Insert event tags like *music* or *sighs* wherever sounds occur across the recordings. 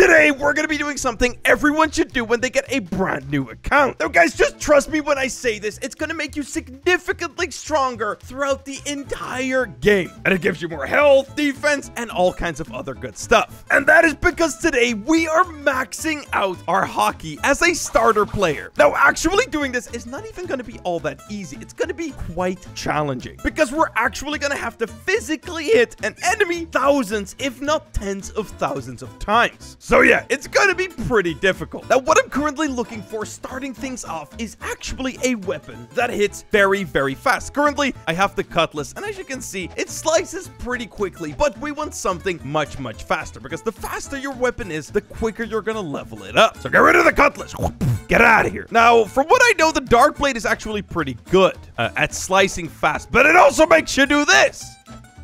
Today, we're going to be doing something everyone should do when they get a brand new account. Now, guys, just trust me when I say this. It's going to make you significantly stronger throughout the entire game. And it gives you more health, defense, and all kinds of other good stuff. And that is because today we are maxing out our Haki as a starter player. Now, actually doing this is not even going to be all that easy. It's going to be quite challenging because we're actually going to have to physically hit an enemy thousands, if not tens of thousands of times. So yeah, it's to be pretty difficult. Now, what I'm currently looking for starting things off is actually a weapon that hits very, very fast. Currently, I have the Cutlass, and as you can see, it slices pretty quickly, but we want something much, much faster because the faster your weapon is, the quicker you're to level it up. So get rid of the Cutlass. Get out of here. Now, from what I know, the Dark Blade is actually pretty good uh, at slicing fast, but it also makes you do this.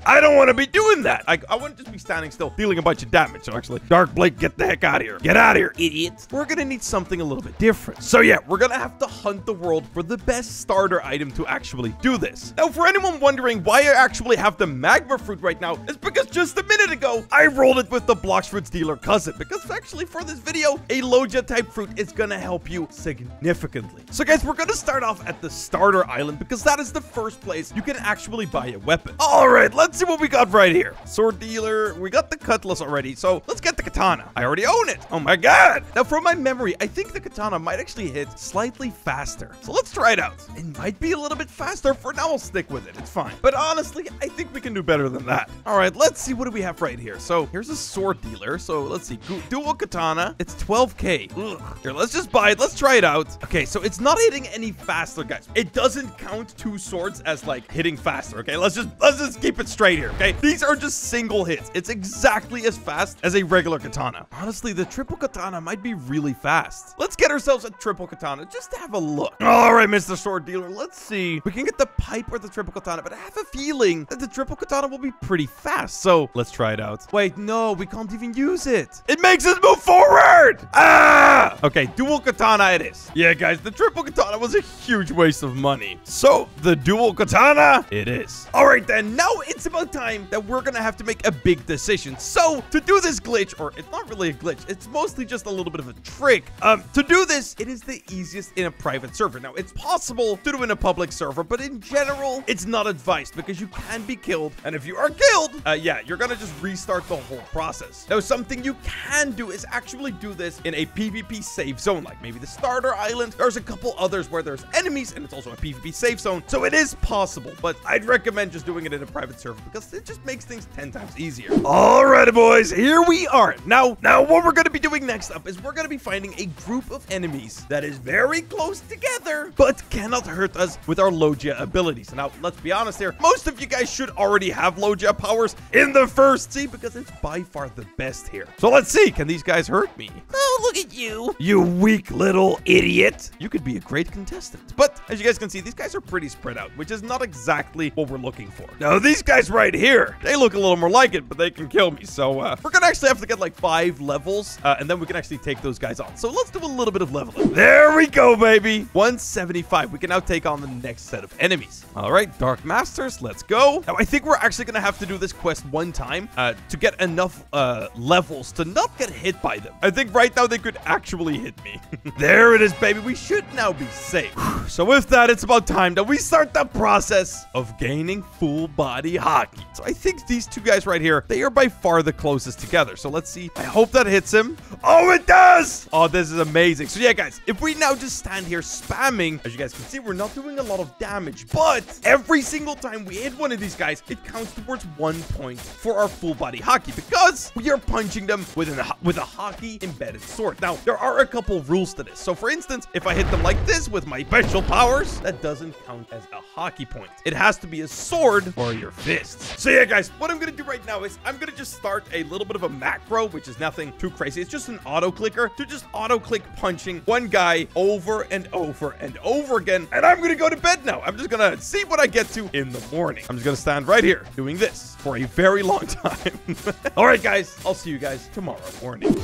I don't want to be doing that. I, I want to just be standing still, dealing a bunch of damage. So actually, Dark Blade, get the heck out of here. Get out of here, idiot. We're going to need something a little bit different. So yeah, we're going to have to hunt the world for the best starter item to actually do this. Now, for anyone wondering why I actually have the Magma Fruit right now, it's because just a minute ago, I rolled it with the Blox Fruits dealer cousin. Because actually, for this video, a Logia type fruit is going to help you significantly. So guys, we're going to start off at the starter island because that is the first place you can actually buy a weapon. All right, let's let's see what we got right here. Sword dealer. We got the cutlass already. So let's get the katana. I already own it. Oh my god. Now from my memory, I think the katana might actually hit slightly faster. So let's try it out. It might be a little bit faster. For now, I'll stick with it. It's fine. But honestly, I think we can do better than that. All right, let's see. What do we have right here? So here's a sword dealer. So let's see. Dual katana. It's 12k. Ugh. Here, let's just buy it. Let's try it out. Okay, so it's not hitting any faster, guys. It doesn't count two swords as like hitting faster. Okay, let's just let's just keep it straight straight here, okay? These are just single hits. It's exactly as fast as a regular katana. Honestly, the triple katana might be really fast. Let's get ourselves a triple katana just to have a look. All right, Mr. Sword Dealer, let's see. We can get the pipe or the triple katana, but I have a feeling that the triple katana will be pretty fast. So let's try it out. Wait, no, we can't even use it. It makes us move forward. Ah! Okay, dual katana it is. Yeah, guys, the triple katana was a huge waste of money. So the dual katana it is. All right, then now it's about time that we're gonna have to make a big decision. So to do this glitch, or it's not really a glitch, it's mostly just a little bit of a trick. Um, to do this, it is the easiest in a private server. Now, it's possible to do in a public server, but in general, it's not advised because you can be killed. And if you are killed, uh, yeah, you're gonna just restart the whole process. Now, something you can do is actually do this in a PvP safe zone, like maybe the starter island. There's a couple others where there's enemies, and it's also a PvP safe zone. So it is possible, but I'd recommend just doing it in a private server because it just makes things 10 times easier. Alrighty, boys, here we are. Now, now what we're gonna be doing next up is we're gonna be finding a group of enemies that is very close together, but cannot hurt us with our Logia abilities. Now, let's be honest here. Most of you guys should already have Logia powers in the first sea because it's by far the best here. So let's see, can these guys hurt me? Uh, Look at you. You weak little idiot. You could be a great contestant. But as you guys can see, these guys are pretty spread out, which is not exactly what we're looking for. Now, these guys right here, they look a little more like it, but they can kill me. So uh, we're gonna actually have to get like five levels, uh, and then we can actually take those guys on. So let's do a little bit of leveling. There we go, baby. 175. We can now take on the next set of enemies. All right, Dark Masters, let's go. Now, I think we're actually gonna have to do this quest one time uh, to get enough uh, levels to not get hit by them. I think right now they could actually hit me. *laughs* there it is, baby. We should now be safe. *sighs* so with that, it's about time that we start the process of gaining full body Haki. So I think these two guys right here, they are by far the closest together. So let's see. I hope that hits him. Oh, it does. Oh, this is amazing. So yeah, guys, if we now just stand here spamming, as you guys can see, we're not doing a lot of damage, but every single time we hit one of these guys, it counts towards one point for our full body Haki because we are punching them with, an, with a Haki embedded sword. Now, there are a couple rules to this. So for instance, if I hit them like this with my special powers, that doesn't count as a Haki point. It has to be a sword or your fists. So yeah, guys, what I'm to do right now is I'm to just start a little bit of a macro, which is nothing too crazy. It's just an auto clicker to just auto click punching one guy over and over and over again. And I'm to go to bed now. I'm just to see what I get to in the morning. I'm just to stand right here doing this for a very long *laughs* time. *laughs* All right, guys, I'll see you guys tomorrow morning.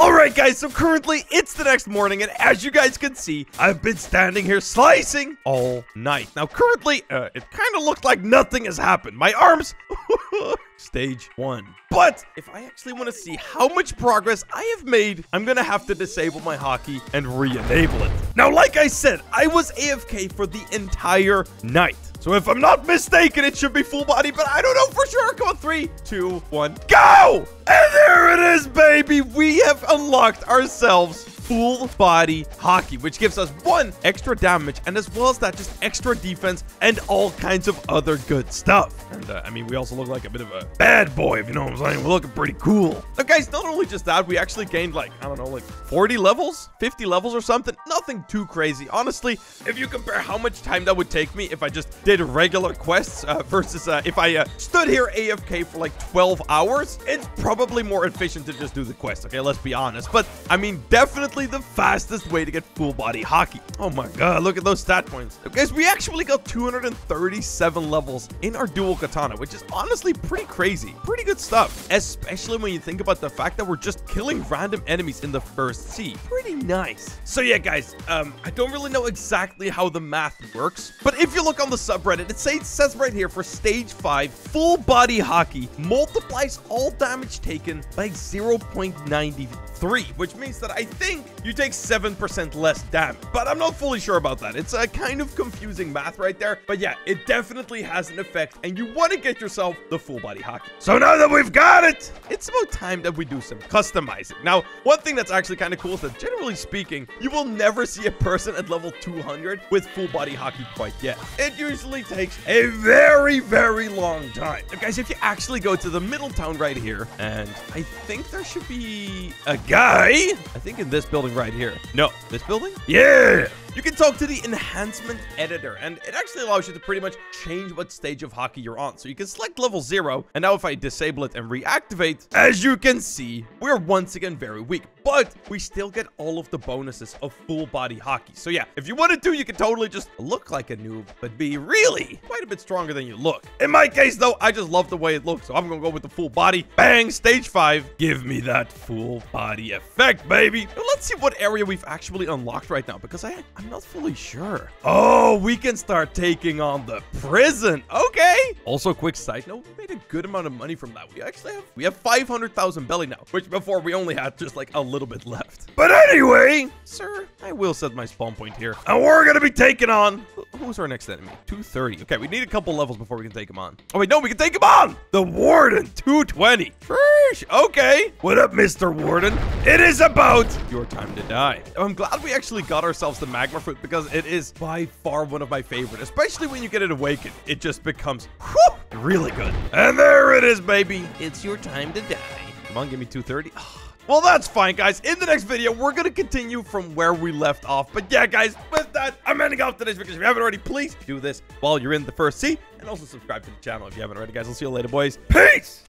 All right, guys, so currently it's the next morning, and as you guys can see, I've been standing here slicing all night. Now, currently, uh, it kind of looked like nothing has happened. My arms... *laughs* Stage one. But if I actually want to see how much progress I have made, I'm going to have to disable my Haki and re-enable it. Now, like I said, I was AFK for the entire night. So if I'm not mistaken, it should be full body, but I don't know for sure. Come on, three, two, one, go! And there it is, baby. We have unlocked ourselves full body Haki, which gives us one extra damage and as well as that, just extra defense and all kinds of other good stuff. And uh, I mean, we also look like a bit of a bad boy, if you know what I'm saying. We're looking pretty cool. Now, guys, not only just that, we actually gained like, I don't know, like 40 levels, 50 levels or something. Nothing too crazy. Honestly, if you compare how much time that would take me if I just did regular quests uh, versus uh, if I uh, stood here AFK for like 12 hours, it's probably more efficient to just do the quest. Okay, let's be honest. But I mean, definitely the fastest way to get full body Haki. Oh my god, look at those stat points. Guys, we actually got 237 levels in our dual katana, which is honestly pretty crazy. Pretty good stuff, especially when you think about the fact that we're just killing random enemies in the first sea. Pretty nice. So yeah, guys, um, I don't really know exactly how the math works, but if you look on the subreddit, it says, says right here for stage 5, full body Haki multiplies all damage taken by 0.93, which means that I think you take 7% less damage. But I'm not fully sure about that. It's a kind of confusing math right there. But yeah, it definitely has an effect, and you want to get yourself the full body Haki. So now that we've got it, it's about time that we do some customizing. Now, one thing that's actually kind of cool is that generally speaking, you will never see a person at level 200 with full body Haki quite yet. It usually takes a very, very long time. Now, guys, if you actually go to the middle town right here, and I think there should be a guy, I think in this building right here. No, this building? Yeah! You can talk to the enhancement editor, and it actually allows you to pretty much change what stage of Haki you're on. So you can select level 0, and now if I disable it and reactivate, as you can see, we're once again very weak. But we still get all of the bonuses of full body Haki. So yeah, if you wanted to, you can totally just look like a noob, but be really quite a bit stronger than you look. In my case, though, I just love the way it looks, so I'm gonna go with the full body. Bang, stage 5. Give me that full body effect, baby. Now, let's see what area we've actually unlocked right now, because I, I'm not fully sure. Oh, we can start taking on the prison. Okay. Also, quick side note, we made a good amount of money from that. We actually have, we have 500,000 Beli now, which before we only had just like a little bit left. But anyway, sir, I will set my spawn point here. And we're going to be taking on, who's our next enemy? 230. Okay, we need a couple levels before we can take him on. Oh, wait, no, we can take him on. The Warden, 220. Sheesh. Okay. What up, Mr. Warden? It is about your time to die. I'm glad we actually got ourselves the magma fruit because it is by far one of my favorite, especially when you get it awakened. It just becomes whew, really good. And there it is, baby. It's your time to die. Come on, give me 230. Well, that's fine, guys. In the next video, we're going to continue from where we left off. But yeah, guys, with that, I'm ending off today's video. If you haven't already, please do this while you're in the first seat. And also subscribe to the channel if you haven't already, guys. I'll see you later, boys. Peace!